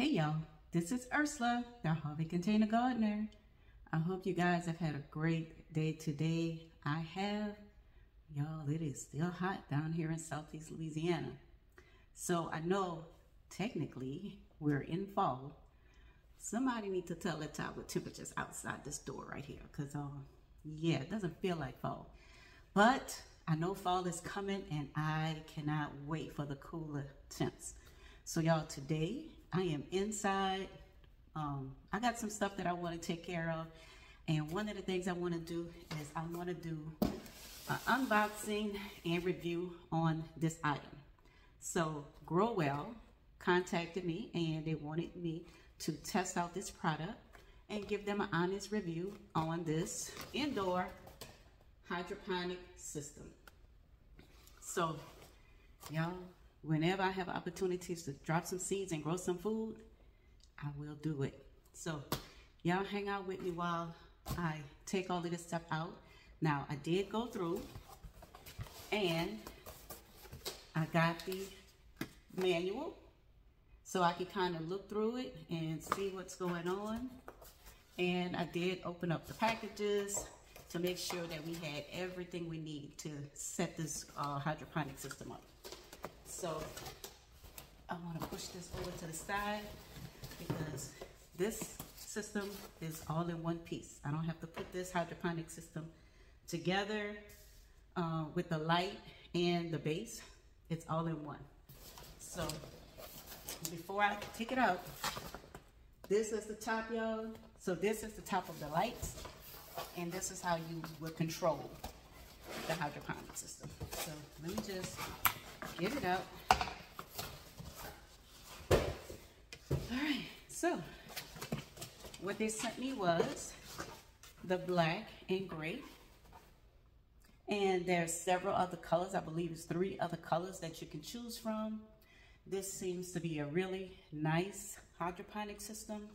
Hey y'all, this is Ursula, the Harvey Container Gardener. I hope you guys have had a great day today. I have. Y'all, it is still hot down here in Southeast Louisiana. So I know technically we're in fall. Somebody need to tell the tablet temperatures outside this door right here because um, yeah, it doesn't feel like fall. But I know fall is coming and I cannot wait for the cooler temps. So y'all, today I am inside. Um, I got some stuff that I want to take care of. And one of the things I want to do is I want to do an unboxing and review on this item. So Growell contacted me and they wanted me to test out this product and give them an honest review on this indoor hydroponic system. So, y'all, whenever I have opportunities to drop some seeds and grow some food, I will do it. So, y'all hang out with me while I take all of this stuff out. Now, I did go through and I got the manual so I could kind of look through it and see what's going on. And I did open up the packages to make sure that we had everything we need to set this uh, hydroponic system up. So I want to push this over to the side because this system is all in one piece. I don't have to put this hydroponic system together uh, with the light and the base. It's all in one. So before I take it out, this is the top, y'all. So this is the top of the lights, and this is how you would control the hydroponic system. So let me just get it out. All right, so what they sent me was the black and gray. And there's several other colors. I believe it's three other colors that you can choose from. This seems to be a really nice hydroponic system.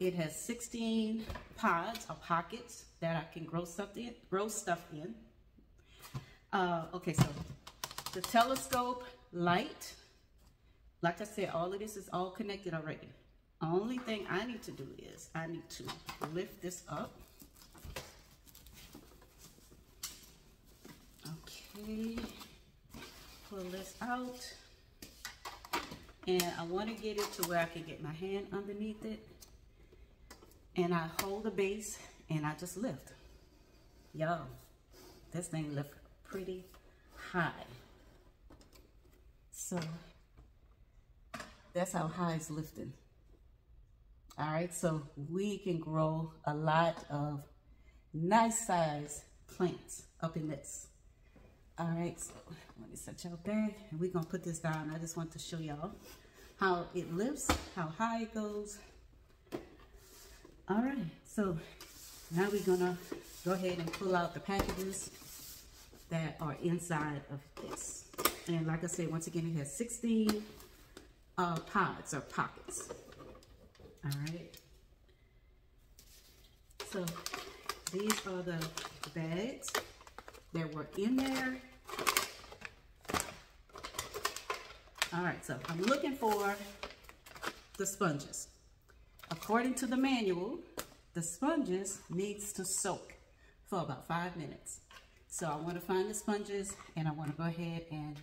It has 16 pods or pockets that I can grow in. Grow stuff in. Uh, okay, so the telescope light. Like I said, all of this is all connected already. Only thing I need to do is I need to lift this up. Okay, pull this out. And I want to get it to where I can get my hand underneath it. And I hold the base and I just lift. Yo, this thing lift pretty high. So that's how high it's lifting. All right, so we can grow a lot of nice size plants up in this. All right, so let me set y'all back and we're gonna put this down. I just want to show y'all how it lifts, how high it goes. All right, so now we're gonna go ahead and pull out the packages that are inside of this. And like I said, once again, it has 16 uh, pods or pockets. All right. So these are the bags that were in there. All right, so I'm looking for the sponges. According to the manual, the sponges needs to soak for about five minutes. So I want to find the sponges and I want to go ahead and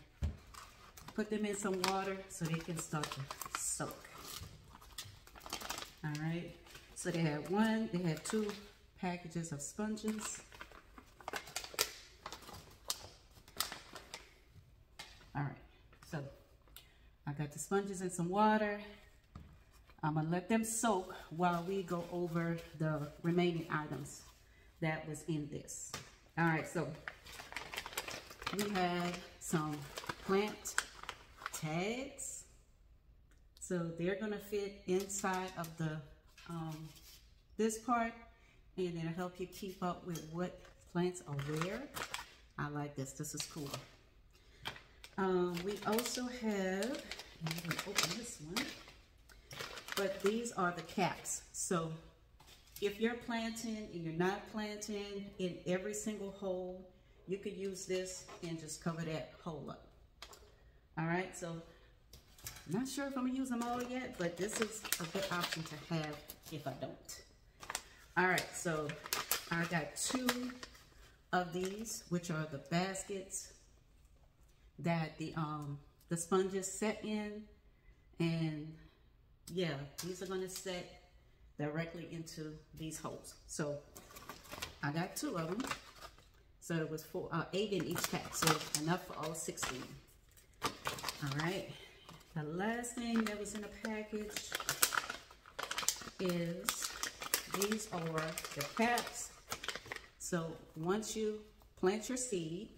put them in some water so they can start to soak. All right, so they had one, they had two packages of sponges. All right, so I got the sponges and some water. I'm gonna let them soak while we go over the remaining items that was in this. All right, so we have some plant tags. So they're gonna fit inside of the um, this part and it'll help you keep up with what plants are where. I like this, this is cool. Um, we also have, open this one, but these are the caps. So if you're planting and you're not planting in every single hole, you could use this and just cover that hole up. All right, so Not sure if I'm gonna use them all yet, but this is a good option to have if I don't. All right, so I got two of these, which are the baskets that the um the sponges set in. And yeah, these are gonna set directly into these holes. So I got two of them. So it was four, uh, eight in each pack, so enough for all 16. All right, the last thing that was in the package is these are the caps. So once you plant your seed,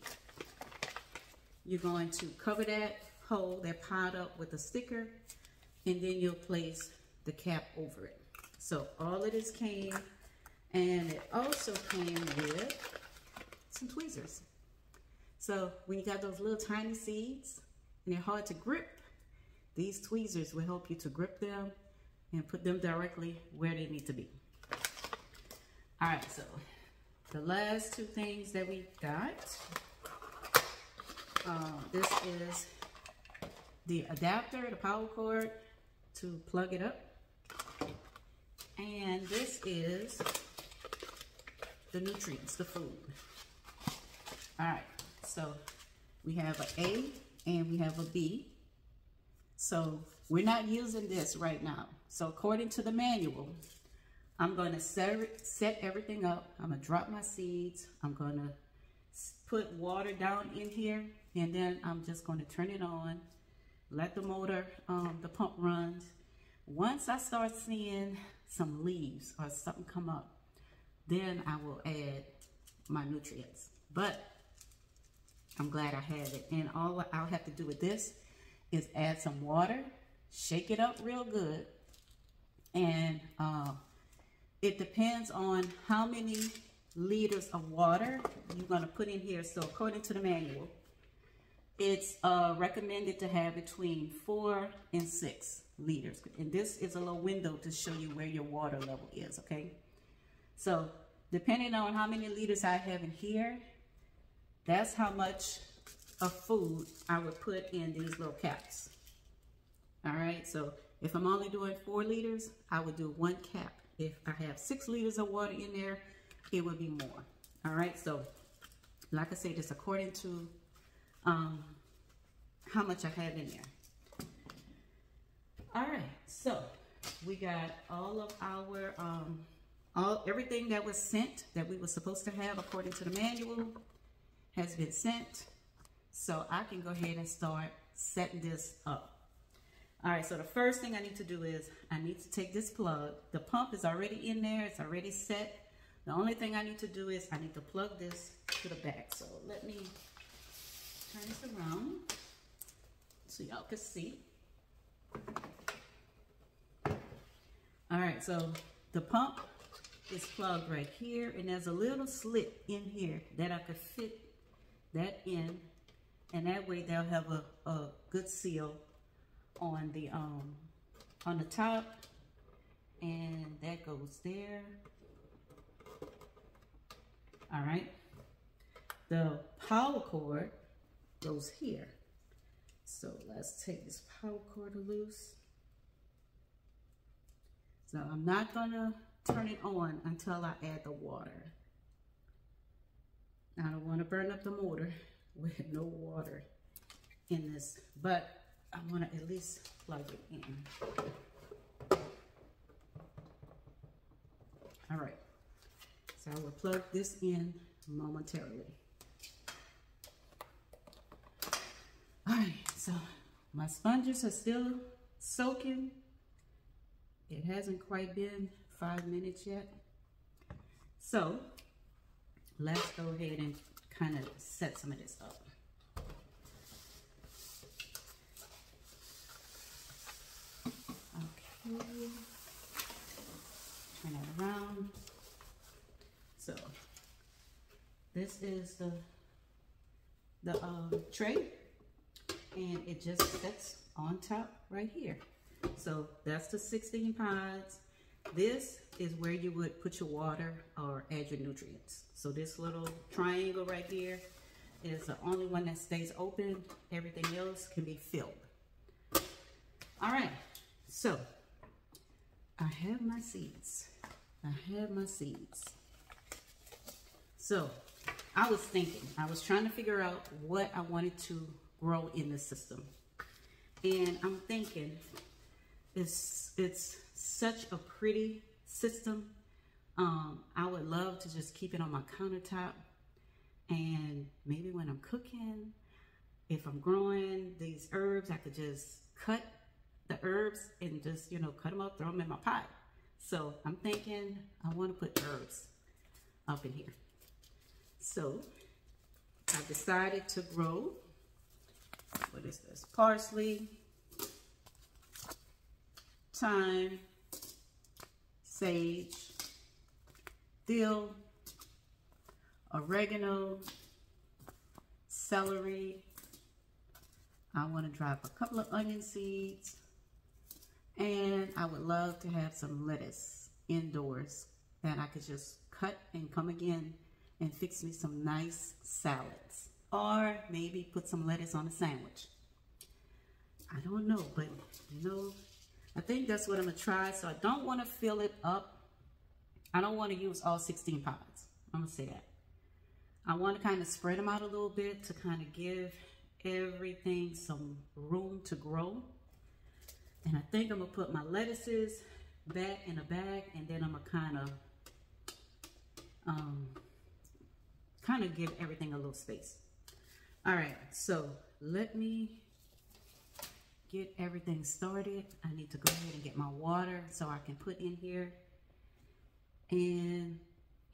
you're going to cover that hole, that pot up with a sticker, and then you'll place the cap over it. So all of this came, and it also came with some tweezers. So when you got those little tiny seeds, and they're hard to grip, these tweezers will help you to grip them and put them directly where they need to be. All right, so the last two things that we got, uh, this is the adapter, the power cord to plug it up. And this is the nutrients, the food. All right, so we have an A and we have a B. So we're not using this right now. So according to the manual, I'm going to set, everything up. I'm going to drop my seeds. I'm going to put water down in here. And then I'm just going to turn it on. Let the motor, um, the pump runs. Once I start seeing some leaves or something come up, then I will add my nutrients. But I'm glad I have it. And all I'll have to do with this is add some water, shake it up real good, and uh, it depends on how many liters of water you're going to put in here. So according to the manual, it's uh, recommended to have between four and six liters. And this is a little window to show you where your water level is, okay? So depending on how many liters I have in here, that's how much of food I would put in these little caps. All right, so if I'm only doing four liters, I would do one cap. If I have six liters of water in there, it would be more. All right, so like I said, it's according to um, how much I have in there. All right, so we got all of our, um, all everything that was sent that we were supposed to have according to the manual has been sent. So I can go ahead and start setting this up. All right, so the first thing I need to do is I need to take this plug. The pump is already in there. It's already set. The only thing I need to do is I need to plug this to the back. So let me turn this around so y'all can see. All right, so the pump is plugged right here and there's a little slit in here that I could fit that in and that way they'll have a, a good seal on the um on the top and that goes there. All right. The power cord goes here. So let's take this power cord loose. So I'm not gonna turn it on until I add the water I don't want to burn up the motor with no water in this but I want to at least plug it in. All right, so I will plug this in momentarily. All right, so my sponges are still soaking. It hasn't quite been five minutes yet. So let's go ahead and kind of set some of this up. Okay. Turn it around. So this is the the um, tray and it just sits on top right here. So that's the 16 pods. This is where you would put your water or add your nutrients. So this little triangle right here is the only one that stays open. Everything else can be filled. All right, so I have my seeds. I have my seeds. So I was thinking, I was trying to figure out what I wanted to grow in the system. And I'm thinking it's, it's such a pretty system. Um, I would love to just keep it on my countertop. And maybe when I'm cooking, if I'm growing these herbs, I could just cut the herbs and just, you know, cut them up, throw them in my pot. So I'm thinking I want to put herbs up in here. So I decided to grow, what is this? Parsley, thyme, sage, dill, oregano, celery. I want to drop a couple of onion seeds. And I would love to have some lettuce indoors that I could just cut and come again and fix me some nice salads. Or maybe put some lettuce on a sandwich. I don't know, but you know, I think that's what I'm gonna try. So I don't wanna fill it up. I don't wanna use all 16 pods. I'm gonna say that. I wanna kind of spread them out a little bit to kind of give everything some room to grow. And I think I'm gonna put my lettuces back in a bag and then I'm gonna kind of um, kind of give everything a little space. All right, so let me get everything started. I need to go ahead and get my water so I can put in here. And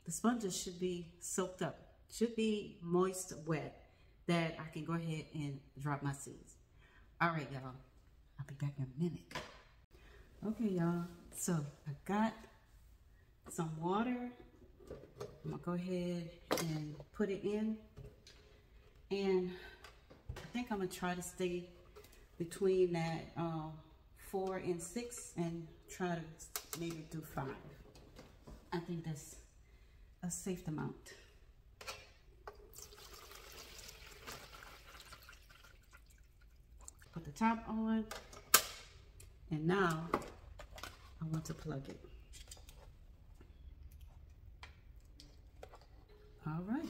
the sponges should be soaked up, should be moist, wet, that I can go ahead and drop my seeds. All right, y'all, I'll be back in a minute. Okay, y'all, so I got some water I'm gonna go ahead and put it in. And I think I'm gonna try to stay between that uh, four and six and try to maybe do five. I think that's a safe amount. Put the top on and now I want to plug it. All right.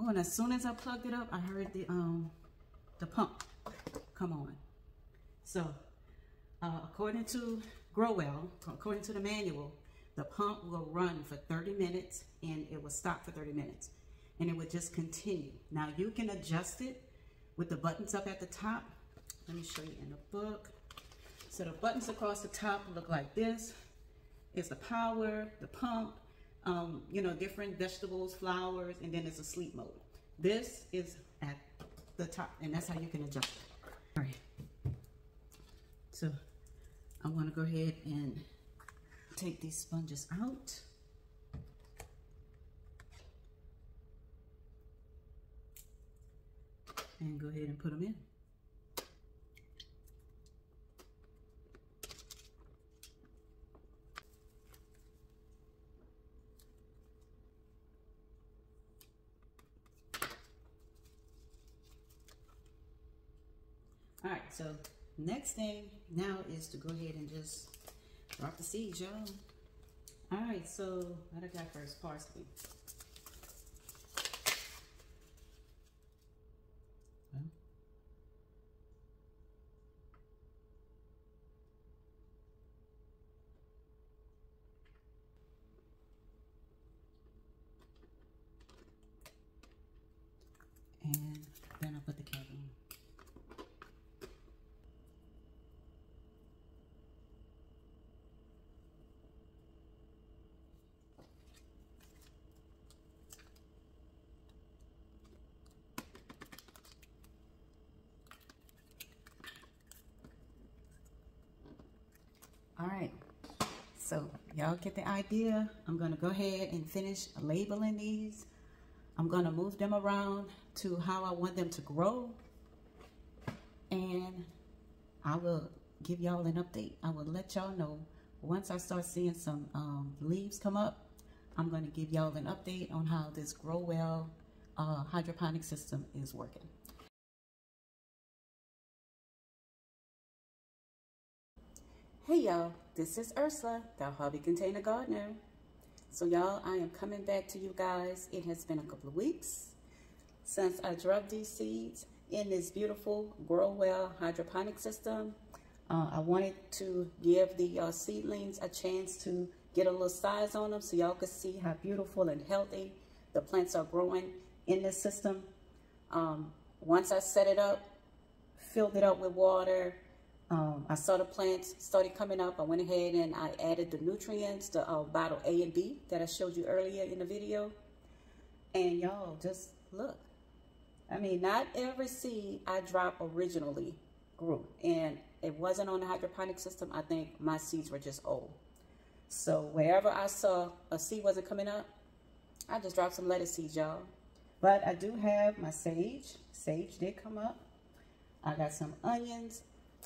Oh, and as soon as I plugged it up, I heard the um the pump come on. So, uh, according to Growell, according to the manual, the pump will run for 30 minutes and it will stop for 30 minutes. And it would just continue. Now, you can adjust it with the buttons up at the top. Let me show you in the book. So the buttons across the top look like this. It's the power, the pump, um, you know, different vegetables, flowers, and then it's a sleep mode. This is at the top, and that's how you can adjust it. So I'm gonna go ahead and take these sponges out. And go ahead and put them in. All right, so next thing now is to go ahead and just drop the seeds, y'all. All right, so what I got first? Parsley. All right, so y'all get the idea. I'm gonna go ahead and finish labeling these. I'm gonna move them around to how I want them to grow. And I will give y'all an update. I will let y'all know once I start seeing some um, leaves come up, I'm gonna give y'all an update on how this Growell uh, hydroponic system is working. Hey y'all, this is Ursula, the Harvey Container Gardener. So y'all, I am coming back to you guys. It has been a couple of weeks since I dropped these seeds in this beautiful Growell hydroponic system. Uh, I wanted to give the uh, seedlings a chance to get a little size on them so y'all could see how beautiful and healthy the plants are growing in this system. Um, once I set it up, filled it up with water, um, I saw the plants started coming up. I went ahead and I added the nutrients, the uh, bottle A and B that I showed you earlier in the video. And y'all, just look. I mean, not every seed I dropped originally grew. And it wasn't on the hydroponic system. I think my seeds were just old. So wherever I saw a seed wasn't coming up, I just dropped some lettuce seeds, y'all. But I do have my sage. Sage did come up. I got some onions.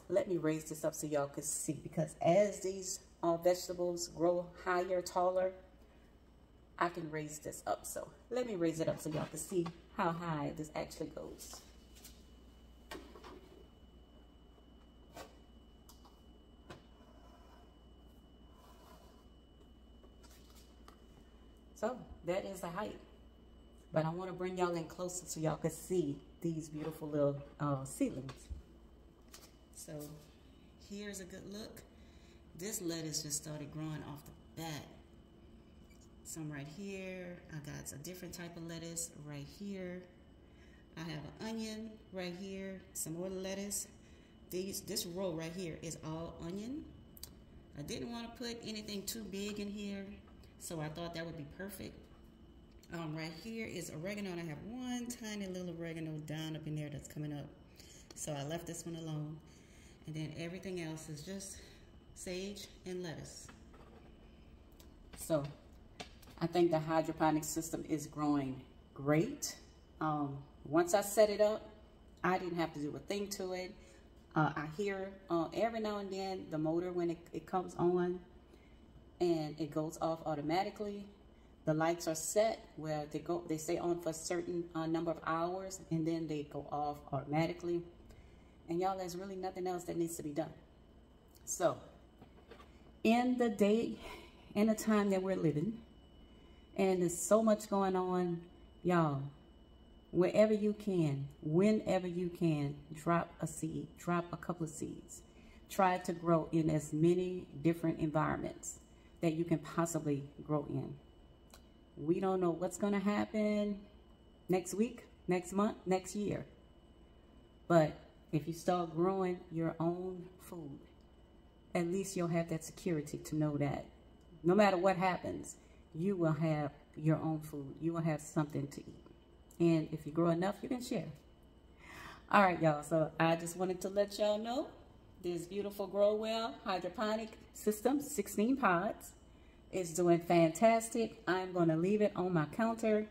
Let me raise this up so y'all can see. Because as these uh, vegetables grow higher, taller, I can raise this up. So let me raise it up so y'all can see how high this actually goes. So that is the height. But I want to bring y'all in closer so y'all can see these beautiful little uh, seedlings. So here's a good look. This lettuce just started growing off the bat. Some right here. I got a different type of lettuce right here. I have an onion right here. Some more lettuce. These, this row right here is all onion. I didn't want to put anything too big in here so I thought that would be perfect. Um, right here is oregano, and I have one tiny little oregano down up in there that's coming up. So I left this one alone. And then everything else is just sage and lettuce. So I think the hydroponic system is growing great. Um, once I set it up, I didn't have to do a thing to it. Uh, I hear uh, every now and then the motor when it, it comes on and it goes off automatically. The lights are set where they go, they stay on for a certain uh, number of hours and then they go off automatically. And y'all, there's really nothing else that needs to be done. So, in the day and the time that we're living, and there's so much going on, y'all, wherever you can, whenever you can, drop a seed, drop a couple of seeds. Try to grow in as many different environments that you can possibly grow in. We don't know what's going to happen next week, next month, next year. But if you start growing your own food, at least you'll have that security to know that no matter what happens, you will have your own food. You will have something to eat. And if you grow enough, you can share. All right, y'all. So I just wanted to let y'all know this beautiful Growell hydroponic system, 16 pods, is doing fantastic. I'm going to leave it on my counter.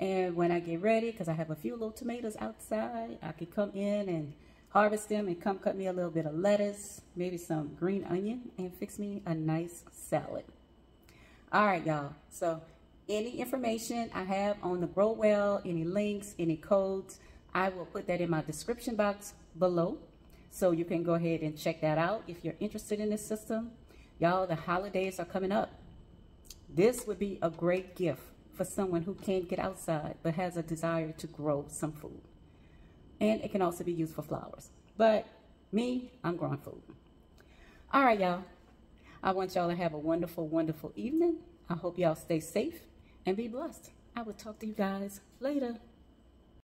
And when I get ready, because I have a few little tomatoes outside, I could come in and harvest them and come cut me a little bit of lettuce, maybe some green onion, and fix me a nice salad. All right, y'all. So any information I have on the Growell, any links, any codes, I will put that in my description box below. So you can go ahead and check that out if you're interested in this system. Y'all, the holidays are coming up. This would be a great gift for someone who can't get outside but has a desire to grow some food. And it can also be used for flowers. But me, I'm growing food. All right, y'all. I want y'all to have a wonderful, wonderful evening. I hope y'all stay safe and be blessed. I will talk to you guys later.